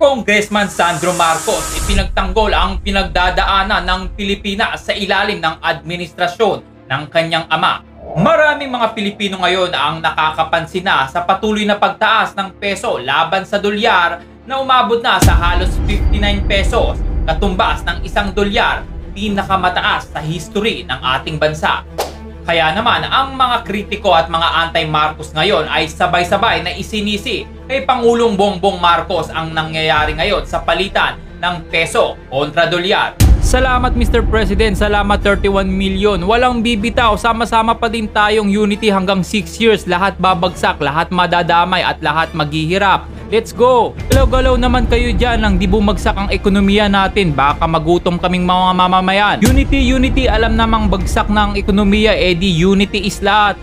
Congressman Sandro Marcos ipinagtanggol ang pinagdadaanan ng Pilipinas sa ilalim ng administrasyon ng kanyang ama. Maraming mga Pilipino ngayon ang nakakapansin na sa patuloy na pagtaas ng peso laban sa dolyar na umabot na sa halos 59 pesos, katumbas ng isang dolyar, pinakamataas sa history ng ating bansa. Kaya naman, ang mga kritiko at mga anti-Marcos ngayon ay sabay-sabay na isinisi kay Pangulong Bongbong Marcos ang nangyayari ngayon sa palitan ng peso kontra dolyar. Salamat Mr. President, salamat 31 million. Walang bibitaw, sama-sama pa din tayong unity hanggang 6 years. Lahat babagsak, lahat madadamay at lahat maghihirap. Let's go! Galaw-galaw naman kayo dyan nang di bumagsak ang ekonomiya natin. Baka magutom kaming mga mamamayan. Unity, unity, alam namang bagsak ng ekonomiya, edi unity is lahat.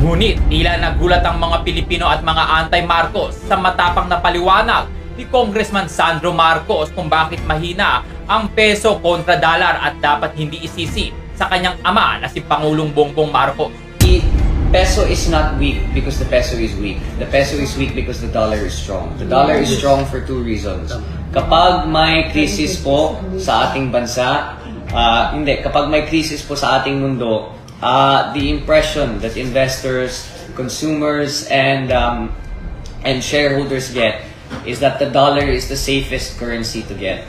Ngunit tila nagulat ang mga Pilipino at mga anti-Marcos sa matapang na paliwanag ni Congressman Sandro Marcos kung bakit mahina ang peso kontra dollar at dapat hindi isisi sa kanyang ama na si Pangulong Bongbong Marcos. The peso is not weak because the peso is weak. The peso is weak because the dollar is strong. The dollar is strong for two reasons. Kapag may crisis po sa ating bansa, ah, hindi, kapag may crisis po sa ating mundo, ah, the impression that investors, consumers, and um, and shareholders get is that the dollar is the safest currency to get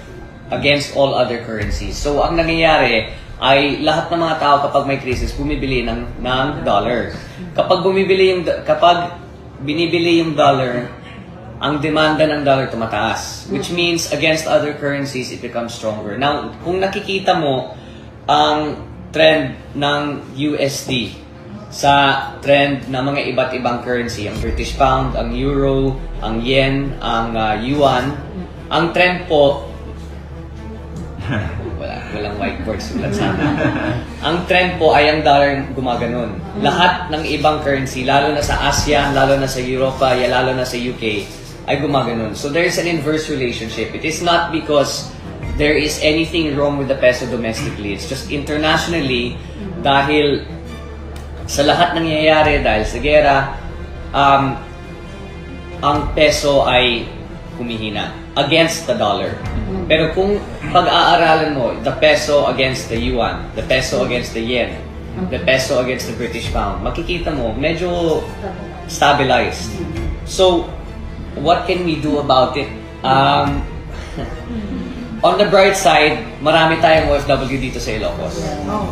against all other currencies. So, ang nangyayari ay lahat ng mga tao kapag may crisis, bumibili ng, ng dollar. Kapag bumibili yung, kapag binibili yung dollar, ang demanda ng dollar tumataas. Which means, against other currencies, it becomes stronger. Now, kung nakikita mo ang trend ng USD sa trend ng mga iba't ibang currency, ang British Pound, ang Euro, ang Yen, ang uh, Yuan, ang trend po wala, walang whiteboard sulat sana. ang trend po ay ang dollar gumaganon. Lahat ng ibang currency, lalo na sa ASEAN, lalo na sa Europa, lalo na sa UK, ay gumaganon. So there is an inverse relationship. It is not because there is anything wrong with the peso domestically. It's just internationally, dahil sa lahat ng nangyayari, dahil sa gera, um, ang peso ay humihina against the dollar. Pero kung pag-aaralan mo, the peso against the yuan, the peso against the yen, the peso against the British pound, makikita mo, medyo stabilized. So, what can we do about it? Um, on the bright side, marami tayong OFW dito sa Ilocos.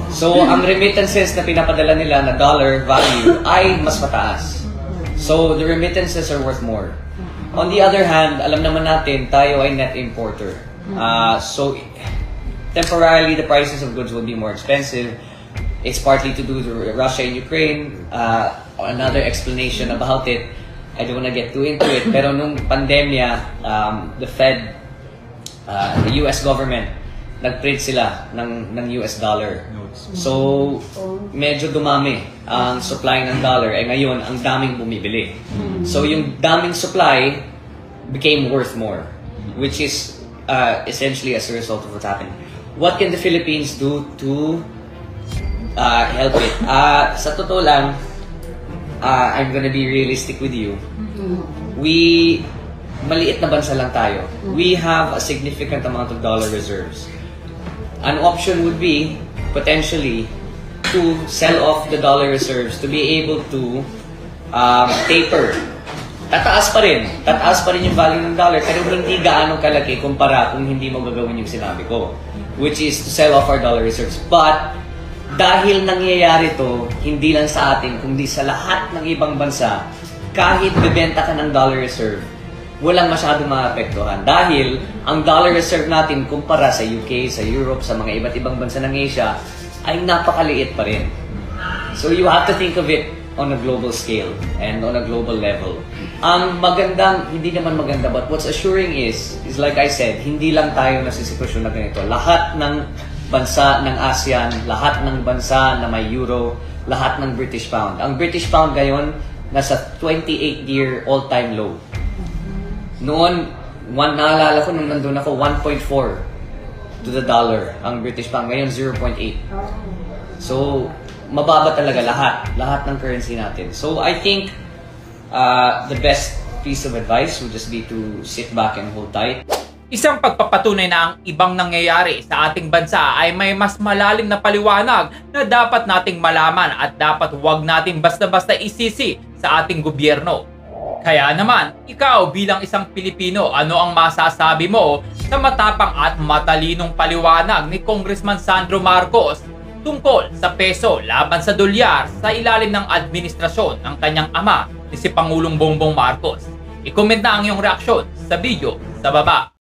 So, ang remittances na pinapadala nila na dollar value ay mas mataas. So, the remittances are worth more. On the other hand, alam naman natin, tayo ay net importer. Uh, so, temporarily, the prices of goods will be more expensive. It's partly to do with Russia and Ukraine. Uh, another explanation about it, I don't want to get too into it, pero nung pandemya, um, the Fed, uh, the US government, nag-print sila ng, ng US dollar. So, medyo dumami ang supply ng dollar. Eh ngayon, ang daming bumibili. So, yung daming supply became worth more. Which is uh, essentially as a result of what's happening. What can the Philippines do to uh, help it? Uh, sa totoo lang, uh, I'm gonna be realistic with you. We, maliit na bansa lang tayo. We have a significant amount of dollar reserves. An option would be, potentially, to sell off the dollar reserves to be able to um, taper. Tataas pa rin. Tataas pa rin yung value ng dollar pero hindi gaano kalaki kumpara kung hindi mo gagawin yung sinabi ko. Which is to sell off our dollar reserves. But, dahil nangyayari to, hindi lang sa atin, kundi sa lahat ng ibang bansa, kahit bebenta ka ng dollar reserve, walang masyadong maapektuhan. Dahil ang dollar reserve natin kumpara sa UK, sa Europe, sa mga iba't ibang bansa ng Asia, ay napakaliit pa rin. So you have to think of it on a global scale and on a global level. Ang magandang, hindi naman maganda, but what's assuring is, is like I said, hindi lang tayo nasa sitwasyon na ganito. Lahat ng bansa ng ASEAN, lahat ng bansa na may euro, lahat ng British pound. Ang British pound ngayon, nasa 28-year all-time low. Noon, one, naalala ko nung nandun ako, 1.4 to the dollar ang British pound. Ngayon, 0.8. So, mababa talaga lahat. Lahat ng currency natin. So, I think uh, the best piece of advice would just be to sit back and hold tight. Isang pagpapatunay na ang ibang nangyayari sa ating bansa ay may mas malalim na paliwanag na dapat nating malaman at dapat huwag natin basta-basta isisi sa ating gobyerno. Kaya naman, ikaw bilang isang Pilipino, ano ang masasabi mo sa matapang at matalinong paliwanag ni Congressman Sandro Marcos tungkol sa peso laban sa dolyar sa ilalim ng administrasyon ng kanyang ama ni si Pangulong Bongbong Marcos? I-comment na ang iyong reaksyon sa video sa baba.